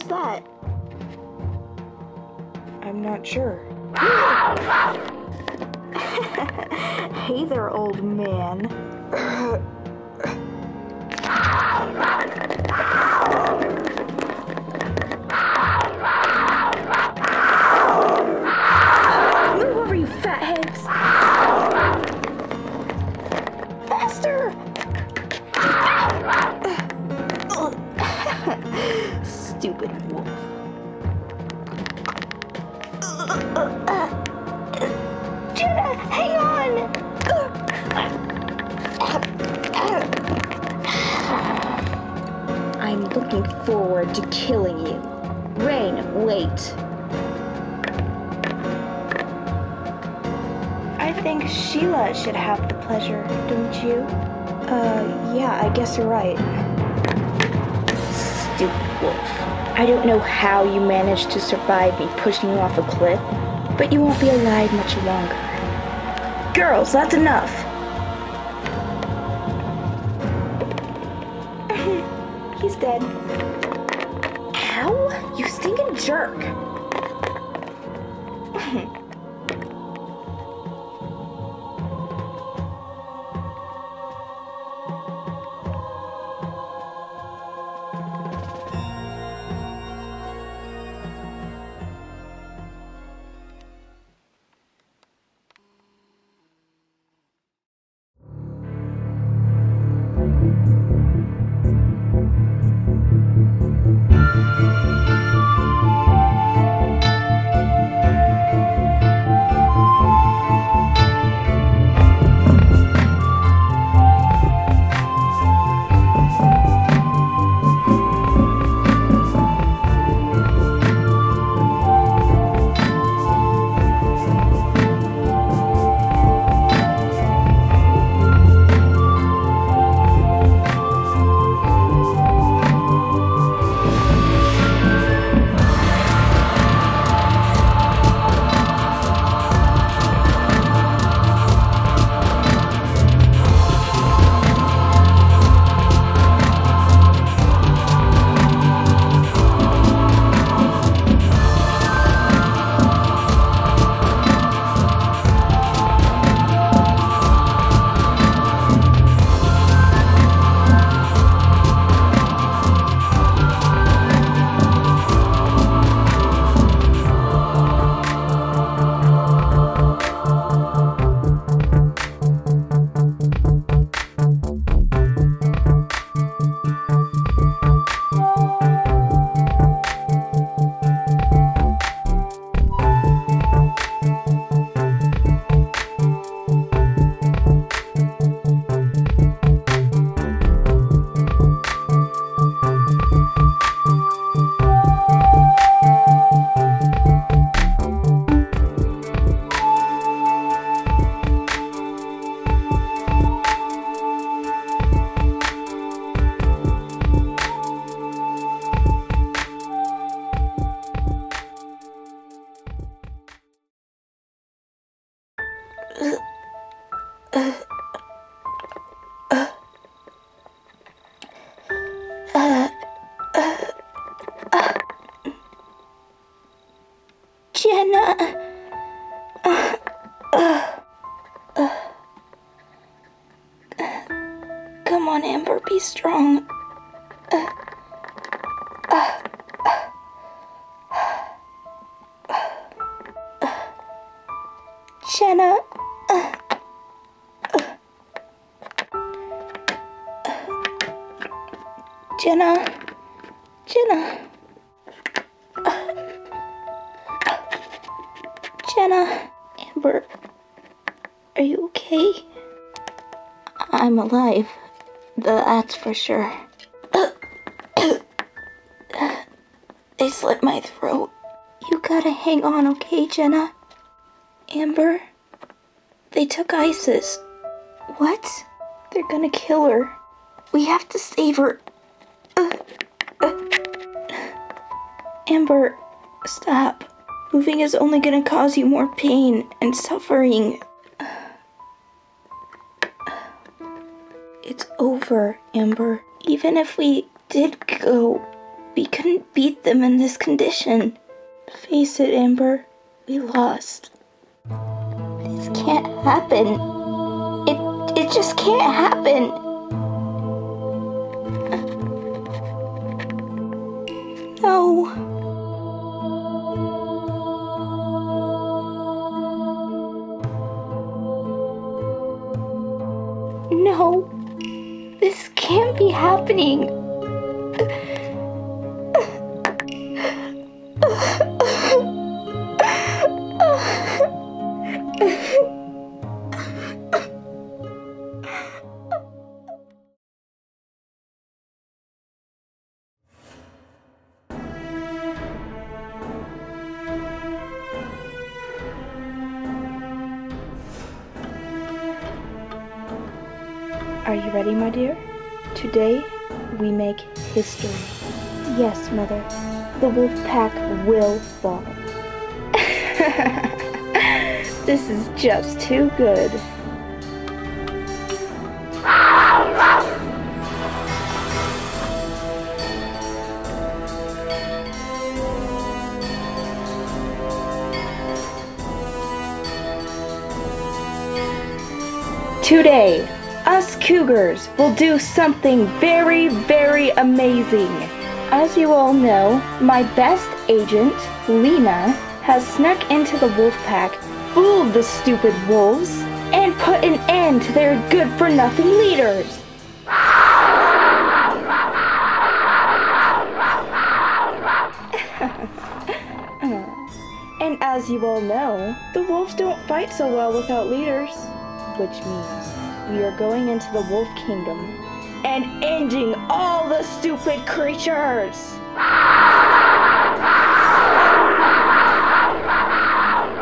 was that? I'm not sure. Hey there, old man. Wait. I think Shela should have the pleasure, don't you? Uh, yeah, I guess you're right. Stupid wolf. I don't know how you managed to survive me pushing you off a cliff, but you won't be alive much longer. Girls, that's enough! He's dead. Jerk! Strong. Jenna. Jenna. Jenna. Jenna. Amber. Are you okay? I'm alive. That's for sure. They slit my throat. You gotta hang on, okay, Jenna? Amber? They took Icess. What? They're gonna kill her. We have to save her. Amber, stop. Moving is only gonna cause you more pain and suffering. It's over, Amber. Even if we did go, we couldn't beat them in this condition. Face it, Amber. We lost. This can't happen. It it just can't happen. No. No. This can't be happening. You ready, my dear? Today, we make history. Yes, Mother. The wolf pack will fall. this is just too good. Today, cougars will do something very, very amazing. As you all know, my best agent, Lena, has snuck into the wolf pack, fooled the stupid wolves, and put an end to their good for nothing leaders. and as you all know, the wolves don't fight so well without leaders, which means we are going into the wolf kingdom and ending all the stupid creatures.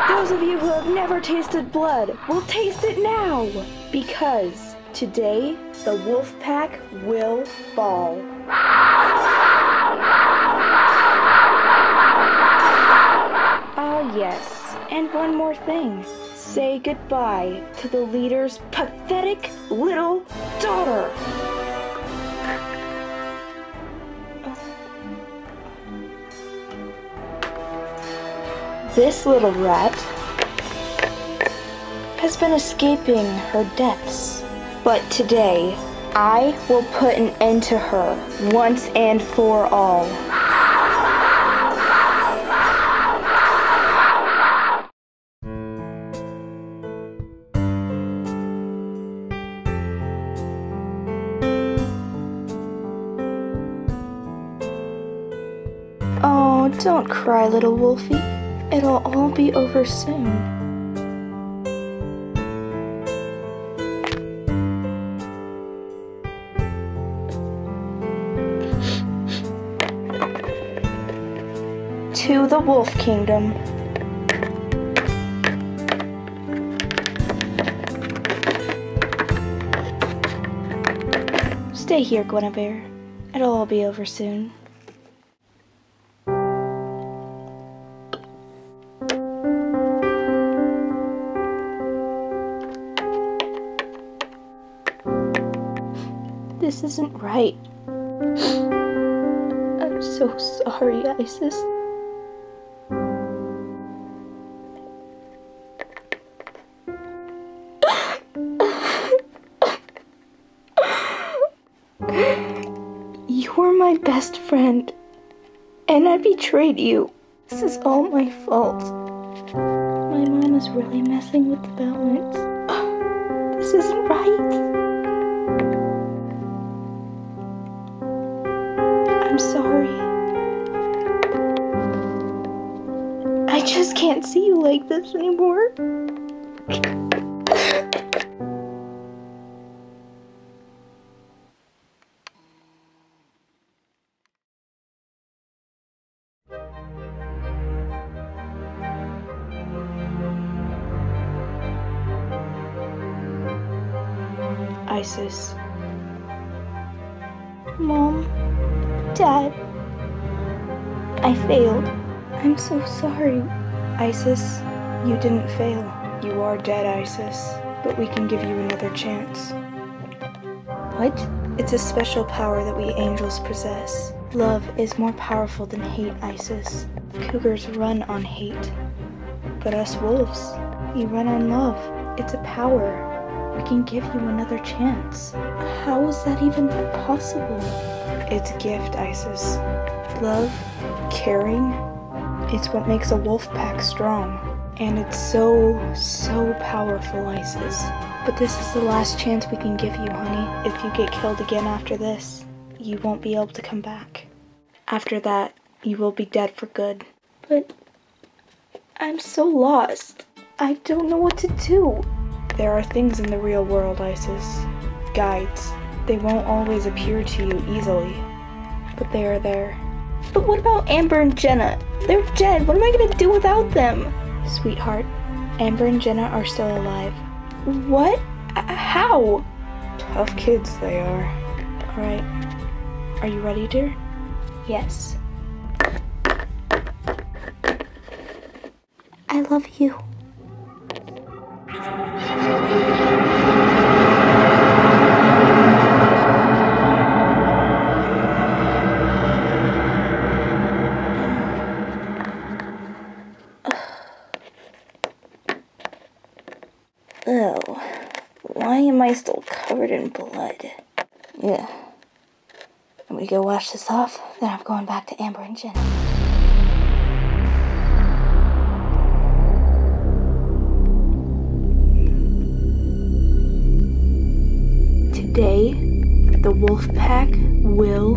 Those of you who have never tasted blood will taste it now because today the wolf pack will fall. And one more thing. Say goodbye to the leader's pathetic little daughter. This little rat has been escaping her depths, but today I will put an end to her once and for all. Oh, don't cry, little Wolfie. It'll all be over soon. To the Wolf Kingdom. Stay here, Guinevere. It'll all be over soon. Right. I'm so sorry, Icess. You were my best friend, and I betrayed you. This is all my fault. My mom is really messing with the balance. This isn't right. I'm sorry. I just can't see you like this anymore. Icess. Dad, I failed. I'm so sorry. Icess, you didn't fail. You are dead, Icess, but we can give you another chance. What? It's a special power that we angels possess. Love is more powerful than hate, Icess. Cougars run on hate. But us wolves, we run on love. It's a power. We can give you another chance. How is that even possible? It's gift, Icess. Love, caring, it's what makes a wolf pack strong. And it's so, so powerful, Icess. But this is the last chance we can give you, honey. If you get killed again after this, you won't be able to come back. After that, you will be dead for good. But I'm so lost. I don't know what to do. There are things in the real world, Icess. Guides. They won't always appear to you easily, but they are there. But what about Amber and Jenna? They're dead. What am I gonna do without them? Sweetheart, Amber and Jenna are still alive. What? How? Tough kids they are. Alright. Are you ready, dear? Yes. I love you. I'm gonna go wash this off, then I'm going back to Amber and Jen. Today, the wolf pack will